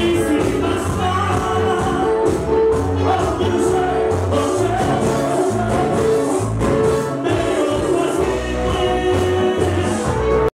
Jesus.